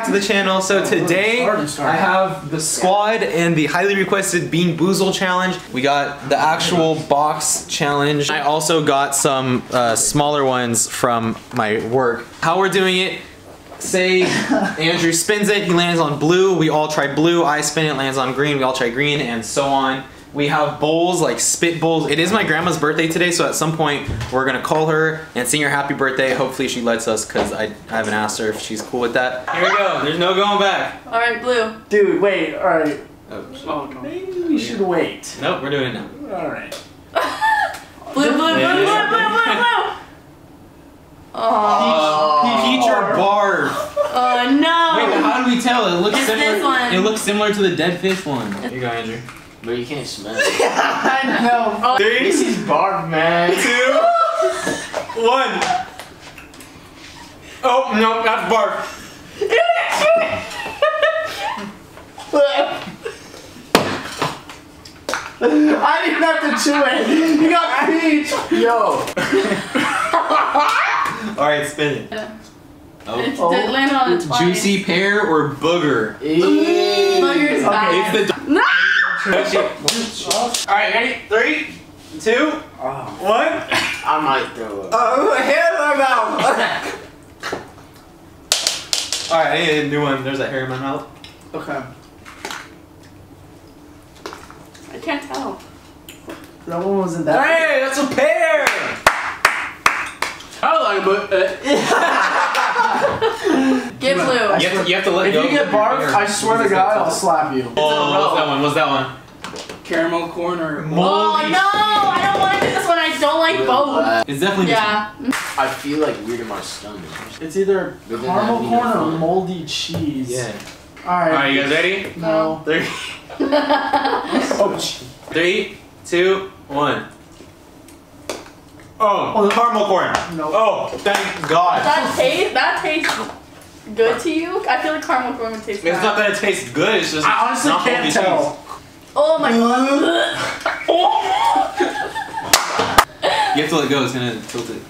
back to the channel. So today starting, starting. I have the squad and the highly requested Bean Boozle challenge. We got the actual box challenge. I also got some uh, smaller ones from my work. How we're doing it, say Andrew spins it, he lands on blue, we all try blue, I spin it, lands on green, we all try green, and so on. We have bowls, like spit bowls. It is my grandma's birthday today, so at some point we're gonna call her and sing her happy birthday. Hopefully she lets us, cause I, I haven't asked her if she's cool with that. Here we go, there's no going back. All right, blue. Dude, wait, alright. Oh, Oh, maybe we should wait. nope, we're doing it now. Alright. Blue, blue, blue, blue, blue, blue, blue, blue. Oh, Peach or barf? oh no. Wait, how do we tell? It looks It's similar. this one. It looks similar to the dead fish one. Here you go, Andrew. But you can't smell it. I know. Oh, Three, This is barf, man. two, one. Oh no, that's barf. I didn't have to chew it. You got peach. Yo. All right, spin it. It Oh. did land on it twice. Juicy pear or booger? Booger's bad. It's the. No. All right, ready? Three, two, Oh. one. I might throw up. Oh, hair in my mouth. All right, I need a new one. There's a hair in my mouth. Okay. I can't tell. That one wasn't that. Hey, that's a pear. I like but uh, Get blue. You have to, you have to let If go. you get of your barf, finger. I swear to God, I'll slap you. Oh, what's that one? What's that one? Caramel corn or moldy? Oh no, I don't want to do this one. I don't like both. It's definitely Yeah. I feel like weird in my stomach. It's either But caramel corn or fun. moldy cheese. Yeah. Alright. All right, you guys ready? No. Three, Oh, sh- three, two, one. Oh, oh caramel corn. no. Oh, thank God. That taste. That tastes good to you. I feel like caramel corn would taste. It's bad. not that it tastes good. It's just I honestly not can't moldy tell. Oh my god. cheese. You have to let go. It's gonna tilt it.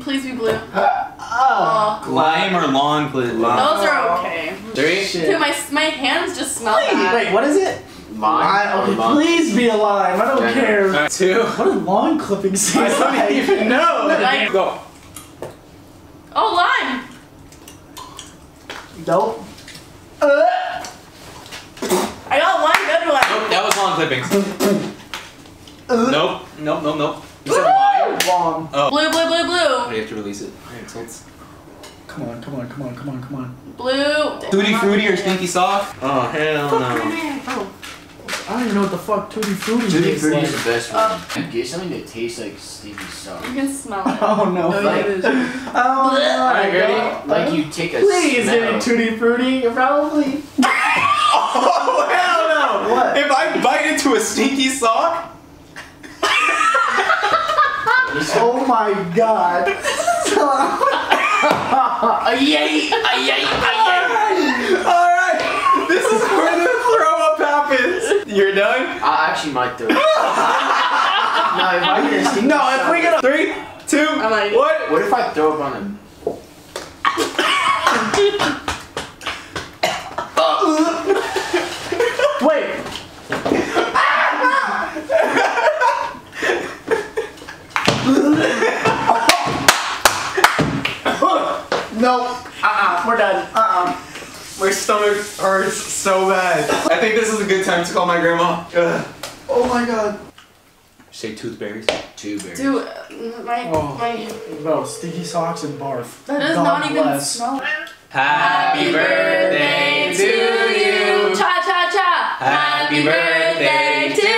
Please be blue. Oh. Oh. Lime or long clip? Those are okay. Three. Shit. Dude, my my hands just smell Wait, bad. wait, what is it? Lime. I, okay, please be alive. I don't Yeah. care. Alright, two. What does lawn clipping say? I don't even know. Like- Go. Oh, lime. Nope. Uh, I got one good one. Nope, that was lawn clippings. uh, Nope. Nope. Nope. Nope. You said lime. Long. Blue, blue, blue, blue. Oh, you have to release it. It tilts. Come on, come on, come on, come on, come on. Blue. Tutti Frutti or stinky soft? Oh hell no. I don't even know what the fuck Tutti Frutti Tutti tastes Frutti like. is the best Uh, one. Get something that tastes like stinky sauce. You can smell it. Oh no. Oh, Like- yeah. Oh no. Alright, ready? Like you take a Please smell. give me Tutti Frutti. Probably. Oh hell no! What? If I bite into a stinky sock? Oh my god. Ayay! Ayay! Ayay! Alright! This is where the throw up happens! You're done? I actually might throw. no, if I No, if we get a three, two, like- what? What if I throw up on him? Wait. no. Uh-uh. We're done. Uh-uh. My stomach hurts so bad. I think this is a good time to call my grandma. Ugh. Oh my god. Say toothberries. Two berries. Dude, uh, my Oh. my Bro, sticky socks and barf. that does God not even bless. smell. Happy birthday to you. Cha cha cha. Happy birthday to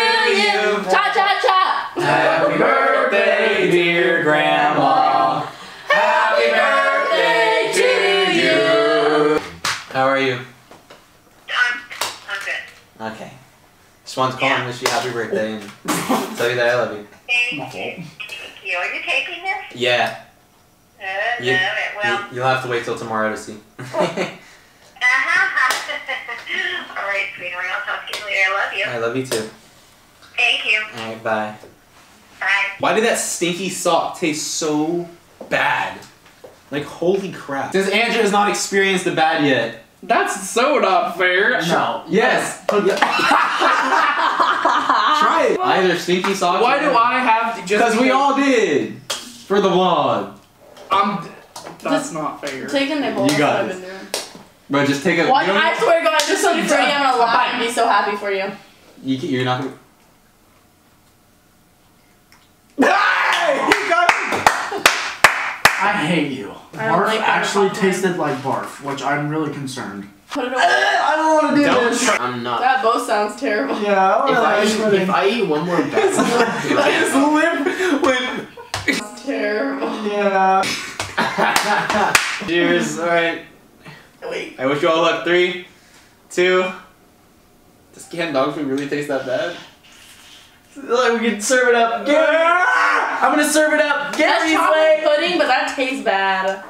you. Cha cha cha. Happy birthday, dear grandma. Okay. Just wanted to call and wish you happy birthday and tell you that I love you. Thank My you. Thank you. Are you taping this? Yeah. Uh, You- love it. Well, You, you'll have to wait till tomorrow to see. uh-huh. All right, sweetheart. I'll talk to you later. I love you. I love you too. Thank you. Alright, bye. Bye. Why did that stinky sock taste so bad? Like holy crap. Since Andrew has not experienced the bad yet. That's so not fair. No. Yes. Try it. Either stinky socks. Why do I have to just? Because we all did for the vlog. I'm. That's Just not fair. Take a nibble. You got That's what this. I've been doing. Bro, just take a. What? you don't- I swear to God, just so for you, I'm gonna laugh and be so happy for you. You, you're not gonna. Hey! You got it! I hate you. I Barf like actually tasted like barf, which I'm really concerned. Put it away. I don't want to do Don't this. try- I'm not. That both sounds terrible. Yeah, I If I, don't eat, if I eat one more bite, His lip went. It's terrible. Yeah. Cheers. All right. Wait. I wish you all luck. Three, two. Does canned dog food really taste that bad? Like we can serve it up. I'm gonna serve it up. That's Gary's chocolate way. pudding, but that tastes bad.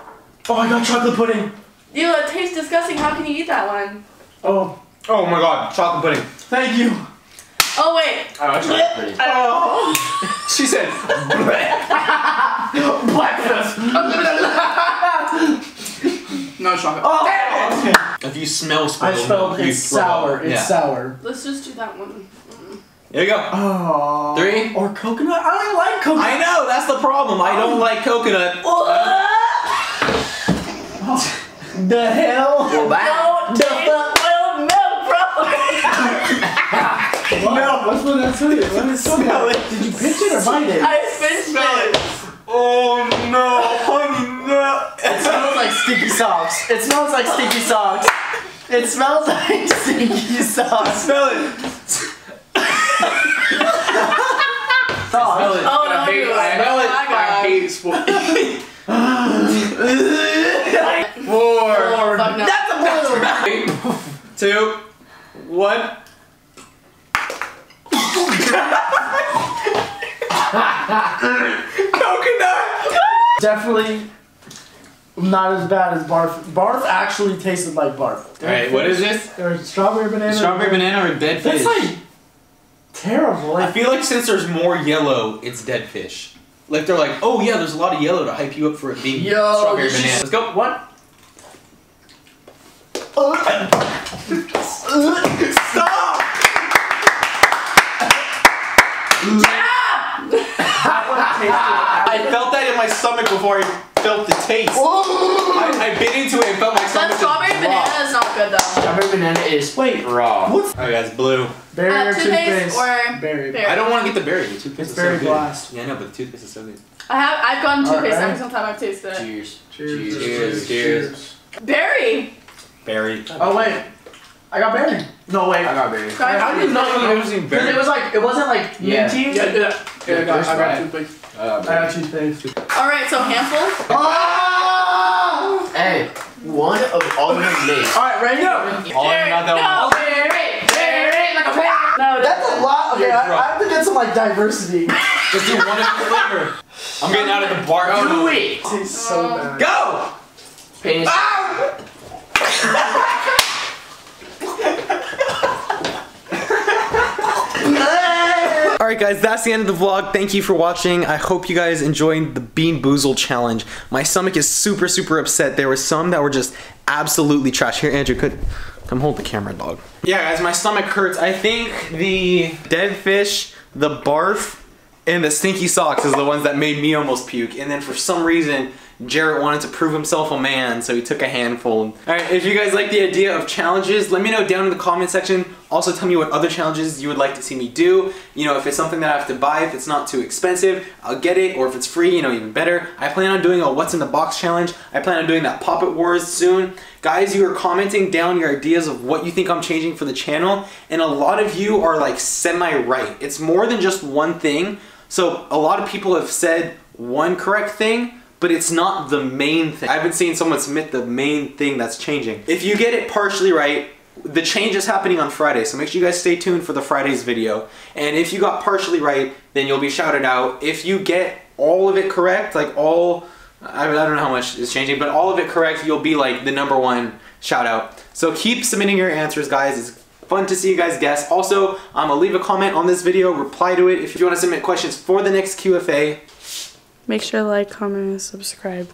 Oh, I got chocolate pudding. Ew, it tastes disgusting. How can you eat that one? Oh, Oh my god, chocolate pudding. thank you. Oh wait. I like chocolate pudding. Oh. She said. Breakfast. No chocolate. Oh. If you smell I spoiled spelled milk, it's sour. It's yeah. sour. Let's just do that one. There you go. Oh. Three. Or coconut. I don't like coconut. I know that's the problem. I don't like coconut. the hell? Well, that. Don't taste spoiled milk, bro. No, what's what that's it? What is Smell it. Did you pinch it or bite it? I finished it. Oh no, honey, no. It smells like sticky socks. It smells like sticky socks. It smells like sticky socks. Smell it. Socks. Smell it. Oh I no, hate. I, smell it. Oh my I god. hate sport. Four. Fuck no. That's a blue. Three, two, one. Coconut. Definitely not as bad as barf. Barf actually tasted like barf. All right, what is this? There's strawberry banana. Strawberry banana or dead fish? That's like terrible. I feel like since there's more yellow, it's dead fish. Like they're like, oh yeah, there's a lot of yellow to hype you up for it being Yo, strawberry banana. Let's go. what? Stop! That one tasted. I felt that in my stomach before I felt the taste. I, I bit into it and felt my stomach just strawberry banana is not good though. Strawberry banana is Wait, raw. what's Alright guys, blue. berry Uh, or toothpaste toothpaste? or berry. berry. I don't want to get the berry. The toothpaste It's is berry so good. blast. Yeah, I know, but the toothpaste is so good. I have I've gotten toothpaste Alright. every single time I've tasted it. Cheers. Cheers. Cheers, cheers. Berry. Berry. Oh wait, I got berry. No wait. I got berry. Wait, how do you know you using Because it was like it wasn't like Yeah. minty. Yeah, yeah. Yeah, I got, I got bite. toothpaste. I got I got toothpaste. All right, so handful. Oh! Hey, one of all of them made. All right, ready? Go. All or not that no, one. berry, berry, like a berry. No, That's a lot. Okay, I, bro. I have to get some like diversity. Just do one of the flavor. I'm getting out of the bar. Do it. Tastes so Oh. bad. Go! Penis. Ah! Guys, that's the end of the vlog. Thank you for watching. I hope you guys enjoyed the Bean Boozle challenge. My stomach is super, super upset. There were some that were just absolutely trash. Here, Andrew, could come hold the camera, dog. Yeah, guys, my stomach hurts. I think the dead fish, the barf, and the stinky socks is the ones that made me almost puke. And then for some reason, Jarrett wanted to prove himself a man, so he took a handful. Alright, if you guys like the idea of challenges, let me know down in the comment section. Also tell me what other challenges you would like to see me do. You know, if it's something that I have to buy, if it's not too expensive, I'll get it. Or if it's free, you know, even better. I plan on doing a what's in the box challenge. I plan on doing that Pop-It Wars soon. Guys, you are commenting down your ideas of what you think I'm changing for the channel. And a lot of you are like semi-right. It's more than just one thing. So a lot of people have said one correct thing, but it's not the main thing. I haven't seen someone submit the main thing that's changing. If you get it partially right, the change is happening on Friday, so make sure you guys stay tuned for the Friday's video. And if you got partially right, then you'll be shouted out. If you get all of it correct, like all, I I don't know how much is changing, but all of it correct, you'll be like the number one shout out. So keep submitting your answers, guys. It's fun to see you guys guess. Also, I'm um, I'll leave a comment on this video, reply to it if you want to submit questions for the next Q&A. Make sure to like, comment, and subscribe.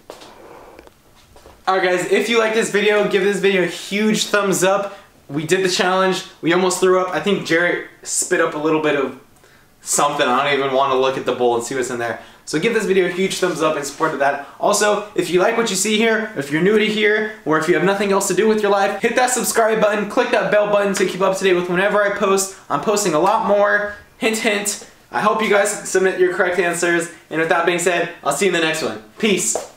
Alright guys, if you like this video, give this video a huge thumbs up. We did the challenge. We almost threw up. I think Jarrett spit up a little bit of something. I don't even want to look at the bowl and see what's in there. So give this video a huge thumbs up in support of that. Also, if you like what you see here, if you're new to here, or if you have nothing else to do with your life, hit that subscribe button, click that bell button to keep up to date with whenever I post. I'm posting a lot more. Hint, hint. I hope you guys submit your correct answers. And with that being said, I'll see you in the next one. Peace.